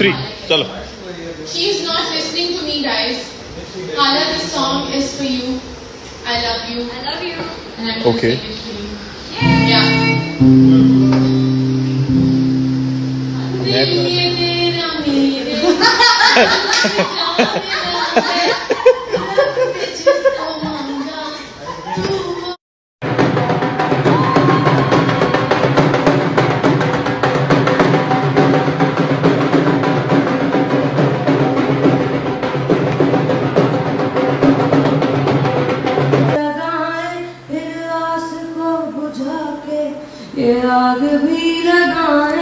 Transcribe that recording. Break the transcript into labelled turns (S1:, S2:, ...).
S1: चलो
S2: She is not listening to me, guys. Hala, this song is for you. I love you.
S3: I love you.
S2: And I'm going
S1: Okay.
S2: to sing it for you. Yeah.
S4: आग भी लगाए।